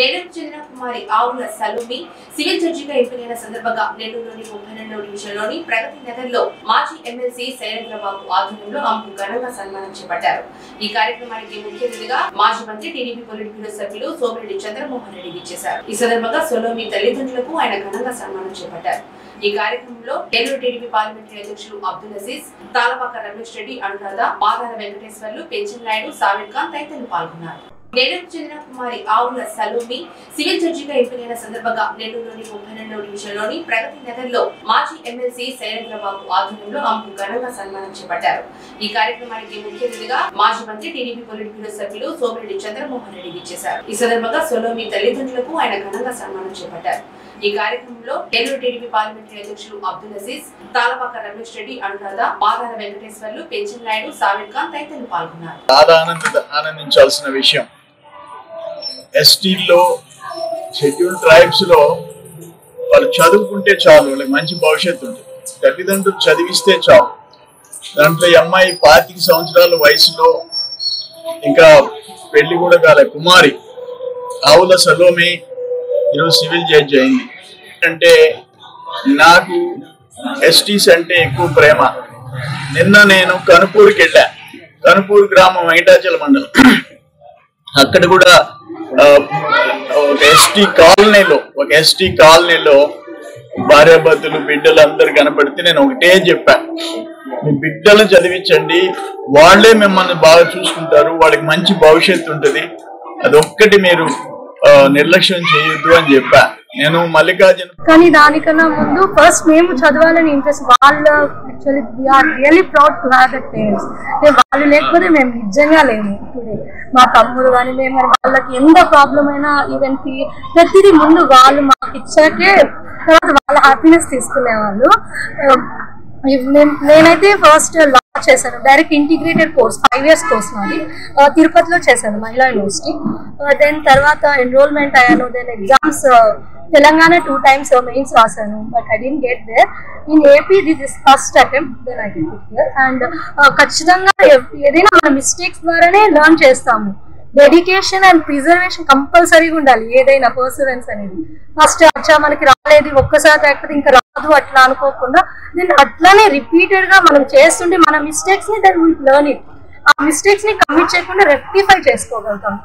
నెల్లూరు చెందిన కుమారి ఆవుల సలోమి సివిల్ జడ్జిగా ఎంపికైన సందర్భంగా నెల్లూరులోని ముప్పై రెండవ డివిజన్లోని ప్రగతి నగర్లో మాజీ ఎమ్మెల్సీ శైలేంద్రబాబు ఆధ్వర్యంలో ఆమెకు ఘనంగా సన్మానం చేపట్టారు. ఈ కార్యక్రమానికి ముఖ్య అతిథిగా మాజీ మంత్రి టీడీపీ పొలిట్ బ్యూరో సభ్యులు సోమిరెడ్డి చంద్రమోహన్ రెడ్డి ఇచ్చేశారు ఈ సందర్భంగా సొలోమి తల్లిదండ్రులకు ఆయన ఘనంగా సన్మానం చేపట్టారు. ఈ కార్యక్రమంలో నెల్లూరు టీడీపీ పార్లమెంటరీ అధ్యక్షులు అబ్దుల్ అజీజ్ తాలపాక రమేష్ రెడ్డి అనురాధ మాదాల వెంకటేశ్వర్లు పెంచన్ నాయుడు సావిర్ ఖాన్ తదితరులు పాల్గొన్నారు. నెల్లూరు చెందిన కుమారి ఆవుల సలోమి సివిల్ జడ్జిగా ఎంపికైన సందర్భంగా నెల్లూరులోని ముప్పై రెండవ డివిజన్లోని ప్రగతి నగర్లో మాజీ ఎమ్మెల్సీ శైలేంద్రబాబు ఆధ్వర్యంలో ఆమెకు ఘనంగా సన్మానం చేపట్టారు. ఈ కార్యక్రమానికి ముఖ్య అతిథిగా మాజీ మంత్రి టీడీపీ పొలిట్ బ్యూరో సభ్యులు సోమిరెడ్డి చంద్రమోహన్ రెడ్డి ఇచ్చేశారు. ఈ సందర్భంగా సొలోమి తల్లిదండ్రులకు ఆయన ఘనంగా సన్మానం చేపట్టారు. ఈ కార్యక్రమంలో నెల్లూరు టీడీపీ పార్లమెంటరీ అధ్యక్షులు అబ్దుల్ అజీజ్ తాలపాక రమేష్ రెడ్డి అనురాధ మాదాల వెంకటేశ్వర్లు పెంచన్ నాయుడు సావిర్ ఖాన్ తదితరులు పాల్గొన్నారు. ఆనందించాల్సిన విషయం ఎస్టీల్లో షెడ్యూల్ ట్రైబ్స్లో వాళ్ళు చదువుకుంటే చాలు వాళ్ళకి మంచి భవిష్యత్తు ఉంటుంది. తల్లిదండ్రులు చదివిస్తే చాలు. దాంట్లో ఈ అమ్మాయి పాతిక సంవత్సరాల వయసులో ఇంకా పెళ్ళి కూడా కాలే. కుమారి ఆవుల సలోమి ఈరోజు సివిల్ జడ్జి అయింది. అంటే నాకు ఎస్టీస్ అంటే ఎక్కువ ప్రేమ. నిన్న నేను కనుపూర్కి వెళ్ళా. కనుపూర్ గ్రామం వెంకటాచల మండలం. అక్కడ కూడా ఒక ఎస్టీ కాలనీలో ఒక ఎస్టీ కాలనీలో భార్యాభర్తలు బిడ్డలు అందరు కనపడితే నేను ఒకటే చెప్పాను మీ బిడ్డలు చదివించండి వాళ్ళే మిమ్మల్ని బాగా చూసుకుంటారు వాళ్ళకి మంచి భవిష్యత్తు ఉంటుంది. అదొక్కటి మీరు నిర్లక్ష్యం చేయొద్దు అని చెప్పా. నేను మల్లికార్జున కానీ దానికన్నా ముందు ఫస్ట్ మేము చదవాలని ఇంట్రెస్ట్ వాళ్ళ actually we are really proud to have that parents వాళ్ళు లేకపోతే మేము నిజంగా లేము టుడే మా తమ్ముడు కానీ మేము వాళ్ళకి ఎంత ప్రాబ్లం అయినా ఈవెన్ ప్రతిదీ ముందు వాళ్ళు మాకు ఇచ్చాకే తర్వాత వాళ్ళ హ్యాపీనెస్ తీసుకునేవాళ్ళు. నేనైతే ఫస్ట్ లా చేశాను. Direct integrated course five years course నాది తిరుపతిలో చేశాను మహిళా యూనివర్సిటీ దెన్ తర్వాత ఎన్రోల్మెంట్ అయ్యాను. Then exams Telangana two times mains రాశాను. But I didn't get there in AP this is first attempt then I get there and ఖచ్చితంగా ఏదైనా మన మిస్టేక్స్ ద్వారానే లర్న్ చేస్తాము. డెడికేషన్ అండ్ ప్రిజర్వేషన్ కంపల్సరీగా ఉండాలి ఏదైనా పర్సరెన్స్ అనేది. ఫస్ట్ అచ్చా మనకి రాలేదు ఒక్కసారి లేకపోతే ఇంకా రాదు అట్లా అనుకోకుండా దీన్ని అట్లానే రిపీటెడ్గా మనం చేస్తుంటే మన మిస్టేక్స్ని దెన్ లెర్న్ ఇట్ ఆ మిస్టేక్స్ని కమిట్ చేయకుండా రెక్టిఫై చేసుకోగలుగుతాం.